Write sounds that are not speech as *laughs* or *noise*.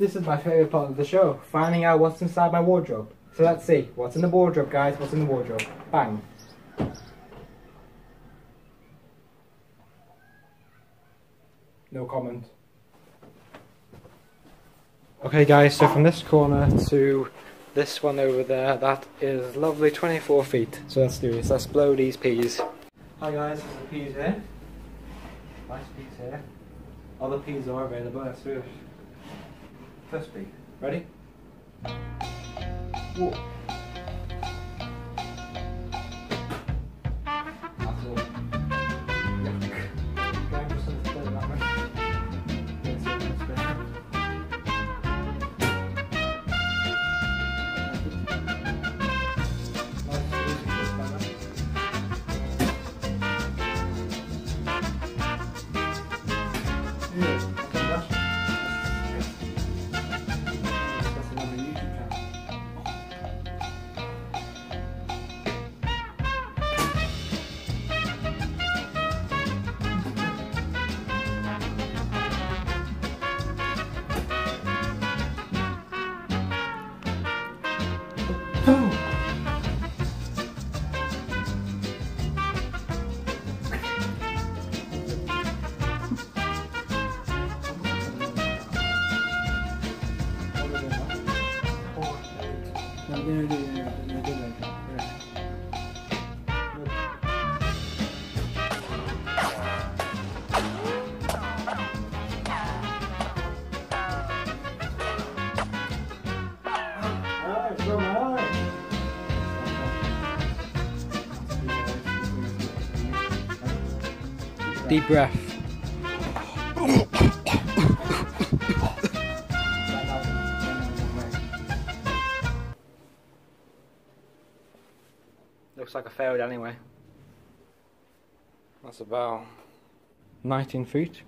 This is my favourite part of the show, finding out what's inside my wardrobe. So let's see, what's in the wardrobe guys, what's in the wardrobe? Bang. No comment. Okay guys, so from this corner to this one over there, that is lovely 24 feet. So let's do this. Let's blow these peas. Hi, guys, there's the peas here. Nice peas here. Other peas are available. Let's do it. First pea. Ready? Whoa. No. *laughs* I'm gonna do that. Deep breath. Looks like I failed anyway. That's about 19 feet.